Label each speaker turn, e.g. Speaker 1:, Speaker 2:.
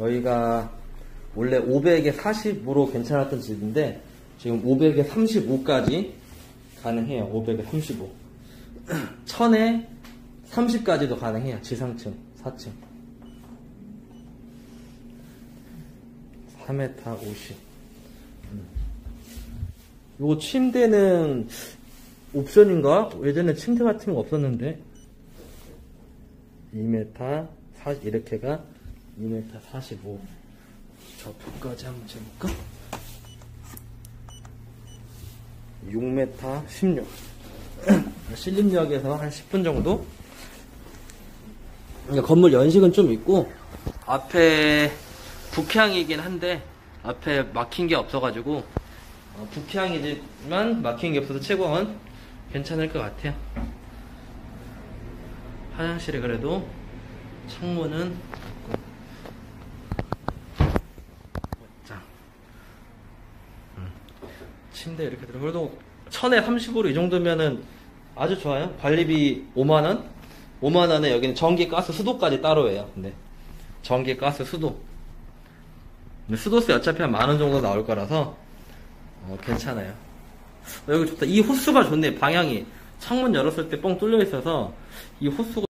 Speaker 1: 여기가 원래 500에 40으로 괜찮았던 집인데 지금 500에 35까지 가능해요. 500에 35. 1000에 30까지도 가능해요. 지상층, 4층. 4m 50. 요 침대는 옵션인가? 예전에 침대 같은 거 없었는데 2m 40 이렇게가 2m 45. 저 벽까지 한번 재볼까? 6m 16. 신림역에서 한 10분 정도? 건물 연식은 좀 있고 앞에 북향이긴 한데 앞에 막힌 게 없어가지고 어, 북향이지만 막힌 게 없어서 채광은 괜찮을 것 같아요. 화장실에 그래도 창문은 있고. 자, 음. 침대 이렇게 들어. 그래도 천에 30으로 이 정도면은 아주 좋아요. 관리비 5만 원, 5만 원에 여기는 전기, 가스, 수도까지 따로예요. 근데 전기, 가스, 수도. 근데 수도세 어차피 한 만 원 정도 나올 거라서 어, 괜찮아요. 어, 여기 좋다. 이 호수가 좋네. 방향이 창문 열었을 때 뻥 뚫려 있어서 이 호수가